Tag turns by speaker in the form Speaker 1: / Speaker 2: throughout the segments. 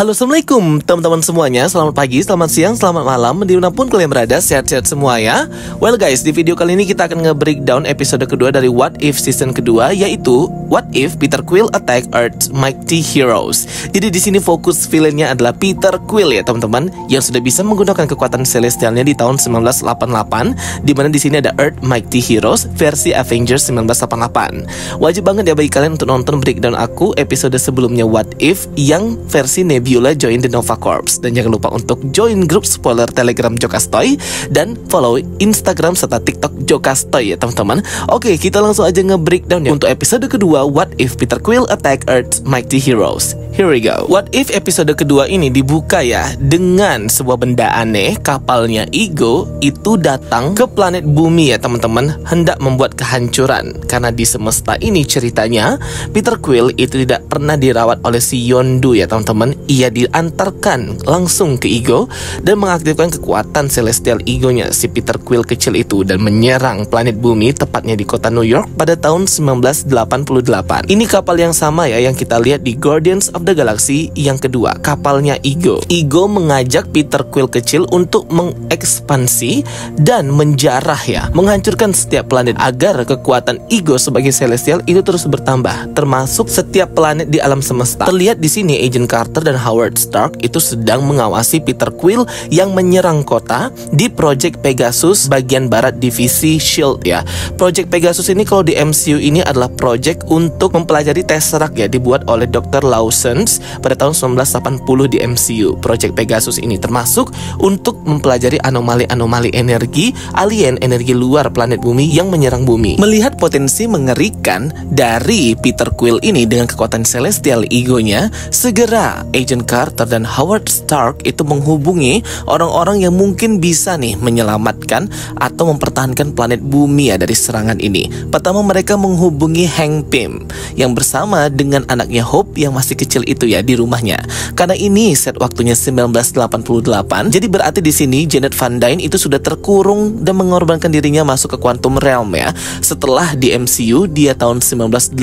Speaker 1: Halo assalamualaikum teman-teman semuanya. Selamat pagi, selamat siang, selamat malam. Di mana pun kalian berada, sehat-sehat semua ya. Well guys, di video kali ini kita akan nge-breakdown episode kedua dari What If season kedua Yaitu What If Peter Quill Attack Earth's Mighty Heroes. Jadi di sini fokus villainnya adalah Peter Quill ya teman-teman Yang sudah bisa menggunakan kekuatan celestialnya di tahun 1988 Di mana di sini ada Earth Mighty Heroes versi Avengers 1988 Wajib banget ya bagi kalian untuk nonton breakdown aku episode sebelumnya What If Yang versi Nebula join the Nova Corps dan jangan lupa untuk join grup spoiler Telegram Jokastoy dan follow Instagram serta TikTok Jokastoy ya teman-teman. Oke, kita langsung aja nge-breakdown ya untuk episode kedua What If Peter Quill Attack Earth's Mighty Heroes. Here we go. What if episode kedua ini dibuka ya dengan sebuah benda aneh? Kapalnya Ego itu datang ke planet bumi ya teman-teman. Hendak membuat kehancuran. Karena di semesta ini ceritanya Peter Quill itu tidak pernah dirawat oleh si Yondu ya teman-teman. Ia diantarkan langsung ke Ego dan mengaktifkan kekuatan celestial Egonya si Peter Quill kecil itu dan menyerang planet bumi tepatnya di kota New York pada tahun 1988 ini kapal yang sama ya yang kita lihat di Guardians of the the Galaxy yang kedua, kapalnya Ego. Ego mengajak Peter Quill kecil untuk mengekspansi dan menjarah ya, menghancurkan setiap planet agar kekuatan Ego sebagai celestial itu terus bertambah, termasuk setiap planet di alam semesta. Terlihat di sini Agent Carter dan Howard Stark itu sedang mengawasi Peter Quill yang menyerang kota di Project Pegasus bagian barat divisi Shield ya. Project Pegasus ini kalau di MCU ini adalah project untuk mempelajari Tesseract ya dibuat oleh Dr. Lawson pada tahun 1980 di MCU. Project Pegasus ini termasuk untuk mempelajari anomali-anomali energi alien energi luar planet bumi yang menyerang bumi. Melihat potensi mengerikan dari Peter Quill ini dengan kekuatan celestial egonya, segera Agent Carter dan Howard Stark itu menghubungi orang-orang yang mungkin bisa nih menyelamatkan atau mempertahankan planet bumi ya dari serangan ini. Pertama mereka menghubungi Hank Pym yang bersama dengan anaknya Hope yang masih kecil itu ya di rumahnya. Karena ini set waktunya 1988, jadi berarti di sini Janet Van Dyne itu sudah terkurung dan mengorbankan dirinya masuk ke Quantum Realm ya. Setelah di MCU dia tahun 1987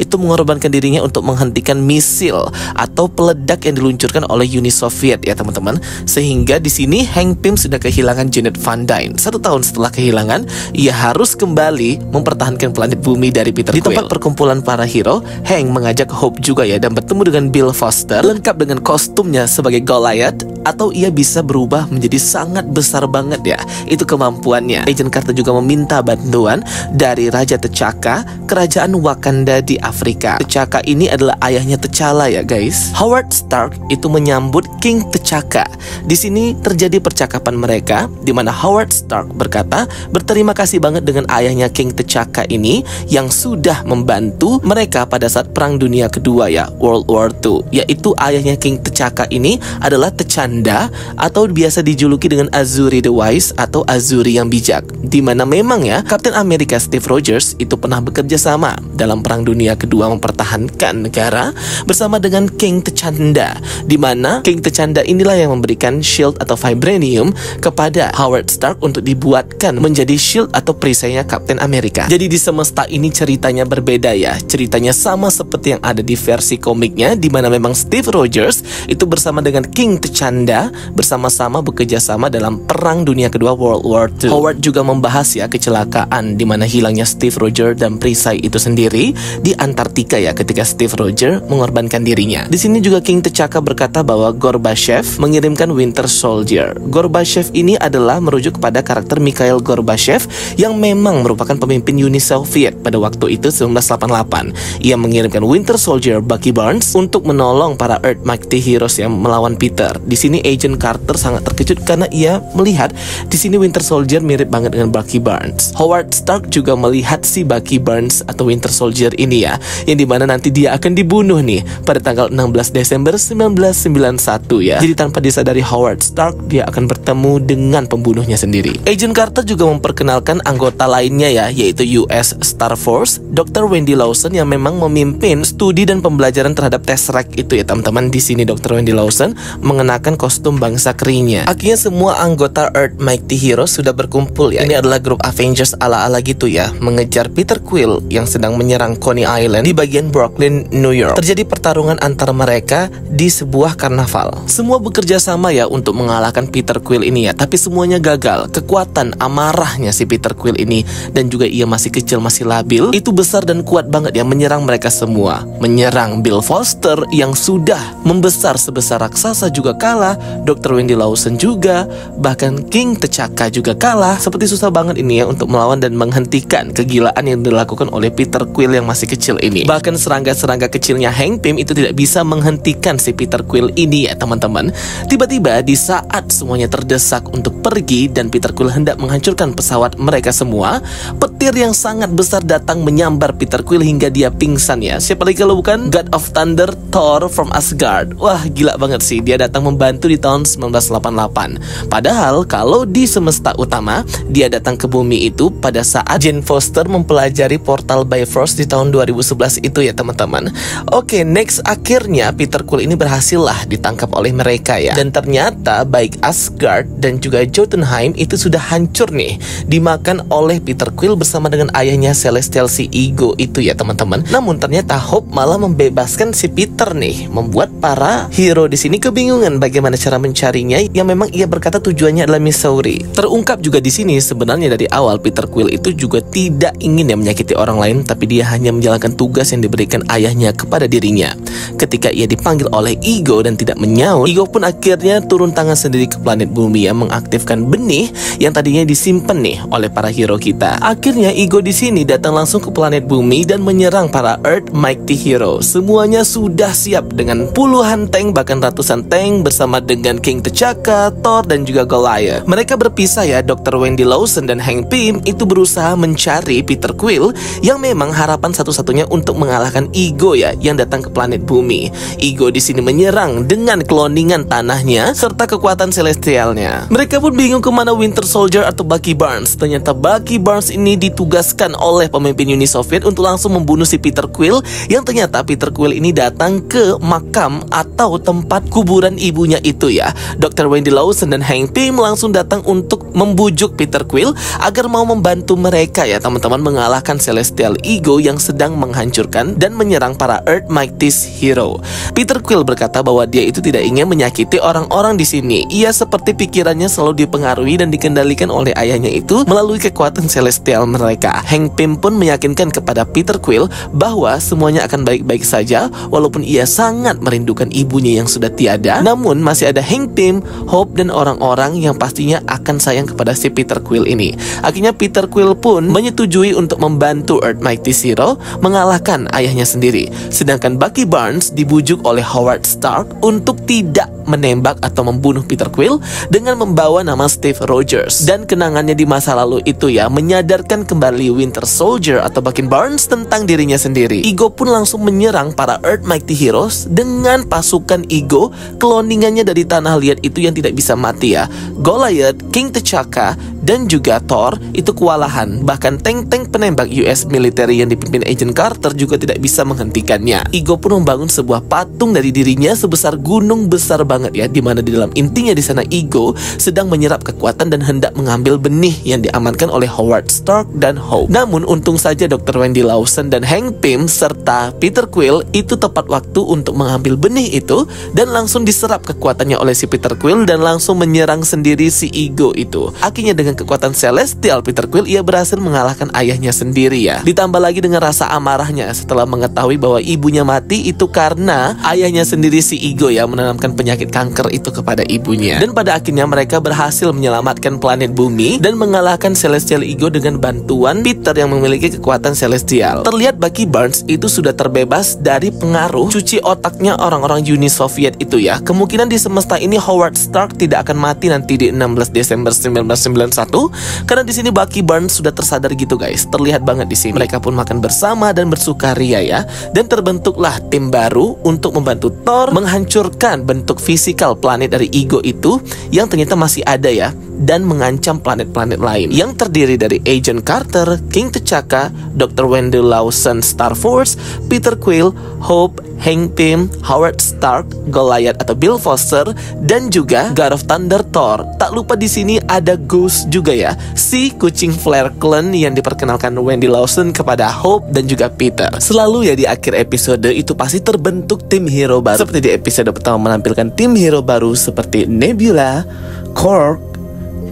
Speaker 1: itu mengorbankan dirinya untuk menghentikan misil atau peledak yang diluncurkan oleh Uni Soviet ya teman-teman. Sehingga di sini Hank Pym sudah kehilangan Janet Van Dyne. Satu tahun setelah kehilangan, ia harus kembali mempertahankan planet bumi dari Peter Di tempat perkumpulan para hero, Hank mengajak Hope juga ya dan bertemu dengan Bill Foster lengkap dengan kostumnya sebagai Goliath atau ia bisa berubah menjadi sangat besar banget ya. Itu kemampuannya. Agent Carter juga meminta bantuan dari Raja T'Chaka, kerajaan Wakanda di Afrika. T'Chaka ini adalah ayahnya T'Challa ya guys. Howard Stark itu menyambut King T'Chaka. Di sini terjadi percakapan mereka di mana Howard Stark berkata berterima kasih banget dengan ayahnya King T'Chaka ini yang sudah membantu mereka pada saat Perang Dunia Kedua ya, World War II, yaitu ayahnya King T'Chaka ini adalah T'Chanda atau biasa dijuluki dengan Azuri the Wise atau Azuri yang bijak. Di mana memang ya, Captain America Steve Rogers itu pernah bekerja sama dalam Perang Dunia Kedua mempertahankan negara bersama dengan King T'Chanda. Di mana King T'Chanda inilah yang memberikan shield atau vibranium kepada Howard Stark untuk dibuatkan menjadi shield atau perisainya Captain America. Jadi di semesta ini ceritanya berbeda ya. Ceritanya sama seperti yang ada di versi komiknya di mana memang Steve Rogers itu bersama dengan King T'Chanda bersama-sama bekerja sama dalam Perang Dunia Kedua World War II. Howard juga membahas ya kecelakaan di mana hilangnya Steve Rogers dan perisai itu sendiri di Antartika ya ketika Steve Rogers mengorbankan dirinya. Di sini juga King T'Chaka berkata bahwa Gorbachev mengirimkan Winter Soldier. Gorbachev ini adalah merujuk kepada karakter Mikhail Gorbachev yang memang merupakan pemimpin Uni Soviet pada waktu itu 1988. Ia mengirimkan Winter Soldier Bucky Barnes untuk menolong para Earth Mighty Heroes yang melawan Peter. Di sini Agent Carter sangat terkejut karena ia melihat di sini Winter Soldier mirip banget dengan Bucky Barnes. Howard Stark juga melihat si Bucky Barnes atau Winter Soldier ini ya, yang di mana nanti dia akan dibunuh nih pada tanggal 16 Desember 1991 ya. Jadi tanpa disadari Howard Stark, dia akan bertemu dengan pembunuhnya sendiri. Agent Carter juga memperkenalkan anggota lainnya ya, yaitu US Star Force, Dr. Wendy Lawson yang memang memimpin studi dan pembelajaran pelajaran terhadap Tesseract itu ya teman-teman. Di sini Dr. Wendy Lawson mengenakan kostum bangsa kerinya. Akhirnya semua anggota Earth Mighty Heroes sudah berkumpul ya. Ini adalah grup Avengers ala-ala gitu ya, mengejar Peter Quill yang sedang menyerang Coney Island di bagian Brooklyn, New York. Terjadi pertarungan antara mereka di sebuah karnaval. Semua bekerja sama ya untuk mengalahkan Peter Quill ini ya, tapi semuanya gagal. Kekuatan amarahnya si Peter Quill ini dan juga ia masih kecil, masih labil, itu besar dan kuat banget ya menyerang mereka semua. Menyerang Bill Foster yang sudah membesar sebesar raksasa juga kalah, Dr. Wendy Lawson juga, bahkan King T'Chaka juga kalah. Seperti susah banget ini ya untuk melawan dan menghentikan kegilaan yang dilakukan oleh Peter Quill yang masih kecil ini. Bahkan serangga-serangga kecilnya Hank Pym itu tidak bisa menghentikan si Peter Quill ini ya teman-teman. Tiba-tiba di saat semuanya terdesak untuk pergi dan Peter Quill hendak menghancurkan pesawat mereka semua, petir yang sangat besar datang menyambar Peter Quill hingga dia pingsan ya. Siapa lagi kalau bukan God of Thunder Thor from Asgard. Wah, gila banget sih dia datang membantu di tahun 1988. Padahal kalau di semesta utama, dia datang ke bumi itu pada saat Jane Foster mempelajari portal Bifrost di tahun 2011 itu ya teman-teman. Oke, next akhirnya Peter Quill ini berhasil lah ditangkap oleh mereka ya. Dan ternyata baik Asgard dan juga Jotunheim itu sudah hancur nih dimakan oleh Peter Quill bersama dengan ayahnya Celestial si Ego itu ya teman-teman. Namun ternyata Hope malah membebaskan si Peter nih, membuat para hero di sini kebingungan bagaimana cara mencarinya yang memang ia berkata tujuannya adalah Missouri. Terungkap juga di sini sebenarnya dari awal Peter Quill itu juga tidak ingin ya menyakiti orang lain tapi dia hanya menjalankan tugas yang diberikan ayahnya kepada dirinya. Ketika ia dipanggil oleh Ego dan tidak menyaut, Ego pun akhirnya turun tangan sendiri ke planet bumi yang mengaktifkan benih yang tadinya disimpan nih oleh para hero kita. Akhirnya Ego di sini datang langsung ke planet bumi dan menyerang para Earth Mighty Hero. Semuanya sudah siap dengan puluhan tank bahkan ratusan tank bersama dengan King T'Chaka, Thor dan juga Goliath. Mereka berpisah ya, Dr. Wendy Lawson dan Hank Pym itu berusaha mencari Peter Quill yang memang harapan satu-satunya untuk mengalahkan Ego ya yang datang ke planet bumi. Ego di sini menyerang dengan cloningan tanahnya serta kekuatan celestialnya. Mereka pun bingung ke mana Winter Soldier atau Bucky Barnes. Ternyata Bucky Barnes ini ditugaskan oleh pemimpin Uni Soviet untuk langsung membunuh si Peter Quill yang ternyata Peter Quill ini datang ke makam atau tempat kuburan ibunya itu ya. Dr. Wendy Lawson dan Hank Pym langsung datang untuk membujuk Peter Quill agar mau membantu mereka ya teman-teman mengalahkan Celestial Ego yang sedang menghancurkan dan menyerang para Earth Mightiest Hero. Peter Quill berkata bahwa dia itu tidak ingin menyakiti orang-orang di sini. Ia seperti pikirannya selalu dipengaruhi dan dikendalikan oleh ayahnya itu melalui kekuatan celestial mereka. Hank Pym pun meyakinkan kepada Peter Quill bahwa semuanya akan baik-baik saja walaupun ia sangat merindukan ibunya yang sudah tiada. Namun masih ada Hank Pym, Hope dan orang-orang yang pastinya akan sayang kepada si Peter Quill ini. Akhirnya Peter Quill pun menyetujui untuk membantu Earth Mighty Zero mengalahkan ayahnya sendiri. Sedangkan Bucky Barnes dibujuk oleh Howard Stark untuk tidak menembak atau membunuh Peter Quill dengan membawa nama Steve Rogers. Dan kenangannya di masa lalu itu ya menyadarkan kembali Winter Soldier atau Bucky Barnes tentang dirinya sendiri. Ego pun langsung menyerang para Earth Mighty Heroes dengan pasukan Ego kloningannya dari tanah liat itu yang tidak bisa mati ya. Goliath, King T'Chaka, dan juga Thor itu kewalahan. Bahkan tank-tank penembak US military yang dipimpin Agent Carter juga tidak bisa menghentikannya. Ego pun membangun sebuah patung dari dirinya sebesar gunung besar banget ya, di mana di dalam intinya di sana Ego sedang menyerap kekuatan dan hendak mengambil benih yang diamankan oleh Howard Stark dan Hope. Namun untung saja Dr. Wendy Lawson dan Hank Pym serta Peter Quill itu tepat waktu untuk mengambil benih itu dan langsung diserap kekuatannya oleh si Peter Quill dan langsung menyerang sendiri si Ego itu. Akhirnya dengan kekuatan celestial Peter Quill ia berhasil mengalahkan ayahnya sendiri ya. Ditambah lagi dengan rasa amarahnya setelah mengetahui bahwa ibunya mati itu karena ayahnya sendiri si Ego ya menanamkan penyakit kanker itu kepada ibunya. Dan pada akhirnya mereka berhasil menyelamatkan planet bumi dan mengalahkan celestial Ego dengan bantuan Peter yang memiliki kekuatan celestial. Terlihat Bucky Barnes itu sudah terbebas dari pengaruh cuci otaknya orang-orang Uni Soviet itu ya. Kemungkinan di semesta ini Howard Stark tidak akan mati nanti di 16 Desember 1991 karena di sini Bucky Barnes sudah tersadar gitu guys. Terlihat banget di sini. Mereka pun makan bersama dan bersukaria ya. Dan terbentuklah tim baru untuk membantu Thor menghancurkan bentuk fisikal planet dari Ego itu yang ternyata masih ada ya dan mengancam planet-planet lain yang terdiri dari Agent Carter, King T'Chaka, Dr. Wendell Lawson Star Force, Peter Quill, Hope, Hank Pym, Howard Stark, Goliath atau Bill Foster, dan juga God of Thunder Thor. Tak lupa di sini ada Goose juga ya, si kucing Flare Clan yang diperkenalkan Wendy Lawson kepada Hope dan juga Peter. Selalu ya di akhir episode itu pasti terbentuk tim hero baru. Seperti di episode pertama menampilkan tim hero baru seperti Nebula, Korg,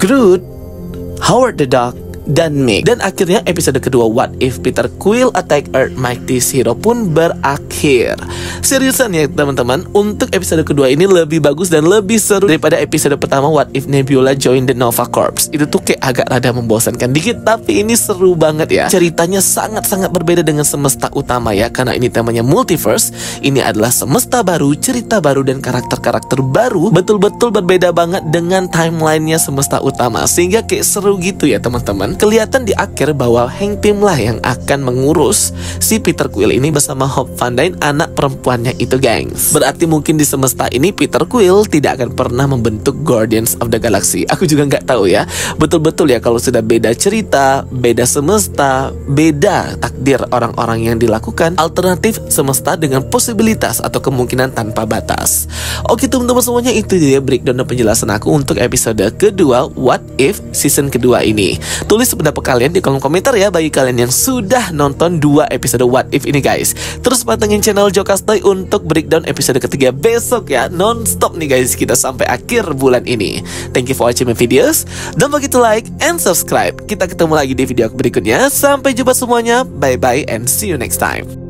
Speaker 1: Groot, Howard the Duck, dan Mick. Dan akhirnya episode kedua What If Peter Quill Attack Earth Mighty Hero pun berakhir. Seriusan ya teman-teman, untuk episode kedua ini lebih bagus dan lebih seru daripada episode pertama What If Nebula Join the Nova Corps. Itu tuh kayak agak rada membosankan dikit, tapi ini seru banget ya. Ceritanya sangat-sangat berbeda dengan semesta utama ya, karena ini temanya multiverse. Ini adalah semesta baru, cerita baru dan karakter-karakter baru betul-betul berbeda banget dengan timelinenya semesta utama. Sehingga kayak seru gitu ya teman-teman kelihatan di akhir bahwa Hank Pym lah yang akan mengurus si Peter Quill ini bersama Hope Van Dyne anak perempuannya itu gengs. Berarti mungkin di semesta ini Peter Quill tidak akan pernah membentuk Guardians of the Galaxy. Aku juga nggak tahu ya. Betul-betul ya kalau sudah beda cerita, beda semesta, beda takdir orang-orang yang dilakukan, alternatif semesta dengan posibilitas atau kemungkinan tanpa batas. Oke teman-teman semuanya itu dia breakdown dan penjelasan aku untuk episode kedua What If season kedua ini. Tulis tulis pendapat kalian di kolom komentar ya bagi kalian yang sudah nonton dua episode What If ini guys. Terus pantengin channel Jokastoy untuk breakdown episode ketiga besok ya. Non-stop nih guys kita sampai akhir bulan ini. Thank you for watching my videos. Don't forget to like and subscribe. Kita ketemu lagi di video berikutnya. Sampai jumpa semuanya. Bye bye and see you next time.